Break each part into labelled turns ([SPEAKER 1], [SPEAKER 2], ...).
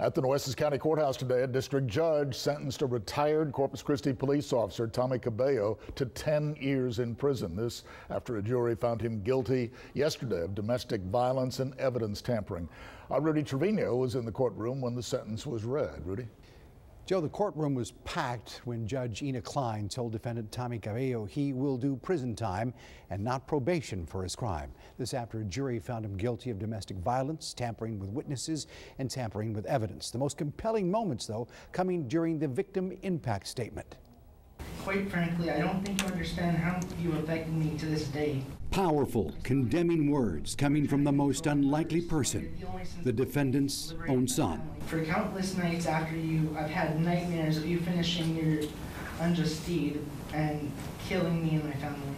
[SPEAKER 1] At the Nueces County Courthouse today, a district judge sentenced a retired Corpus Christi police officer, Tommy Cabello, to 10 years in prison. This after a jury found him guilty yesterday of domestic violence and evidence tampering. Our Rudy Trevino was in the courtroom when the sentence was read. Rudy?
[SPEAKER 2] Joe, the courtroom was packed when Judge Inna Klein told defendant Tommy Cabello he will do prison time and not probation for his crime. This after a jury found him guilty of domestic violence, tampering with witnesses, and tampering with evidence. The most compelling moments, though, coming during the victim impact statement.
[SPEAKER 3] Quite frankly, I don't think you understand how you affected me to this day.
[SPEAKER 2] Powerful, condemning words coming from the most unlikely person, the defendant's own son.
[SPEAKER 3] For countless nights after you, I've had nightmares of you finishing your unjust deed and killing me and my family.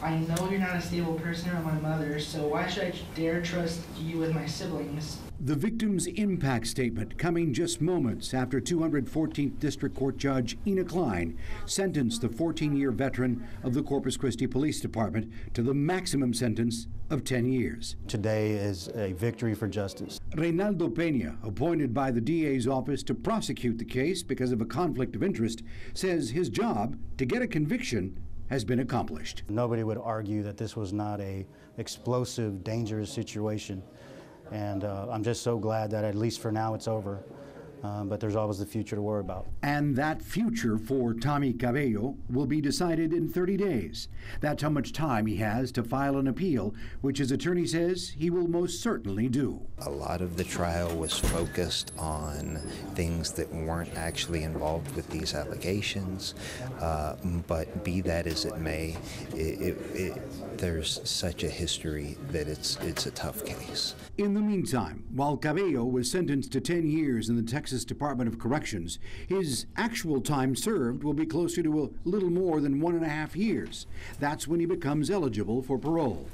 [SPEAKER 3] I know you're not a stable person or my mother, so why should I dare trust you with my siblings?
[SPEAKER 2] The victim's impact statement coming just moments after 214th District Court Judge Inna Klein sentenced the 14 year veteran of the Corpus Christi Police Department to the maximum sentence of 10 years.
[SPEAKER 4] Today is a victory for justice.
[SPEAKER 2] Reynaldo Pena, appointed by the DA's office to prosecute the case because of a conflict of interest, says his job to get a conviction has been accomplished.
[SPEAKER 4] Nobody would argue that this was not a explosive, dangerous situation. And uh, I'm just so glad that at least for now it's over. Um, but there's always the future to worry about.
[SPEAKER 2] And that future for Tommy Cabello will be decided in 30 days. That's how much time he has to file an appeal, which his attorney says he will most certainly do.
[SPEAKER 5] A lot of the trial was focused on things that weren't actually involved with these allegations, uh, but be that as it may, it, it, it, there's such a history that it's, it's a tough case.
[SPEAKER 2] In the meantime, while Cabello was sentenced to 10 years in the Texas Department of Corrections, his actual time served will be closer to a little more than one and a half years. That's when he becomes eligible for parole.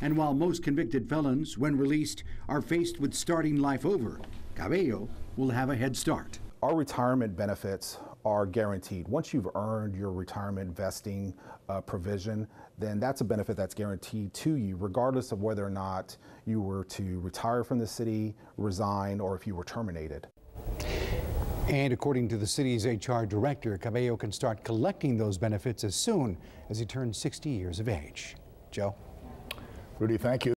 [SPEAKER 2] And while most convicted felons, when released, are faced with starting life over, Cabello will have a head start.
[SPEAKER 6] Our retirement benefits are guaranteed. Once you've earned your retirement vesting uh, provision, then that's a benefit that's guaranteed to you, regardless of whether or not you were to retire from the city, resign, or if you were terminated.
[SPEAKER 2] And according to the city's HR director, Cabello can start collecting those benefits as soon as he turns 60 years of age. Joe?
[SPEAKER 1] Rudy, thank you.